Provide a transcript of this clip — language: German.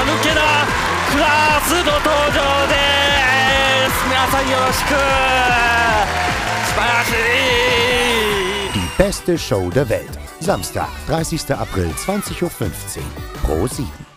抜けだクラスの登場です皆さんよろしく素晴らしい Die beste Show der Welt. Samstag, 30. April 20.15 Uhr. Pro 7.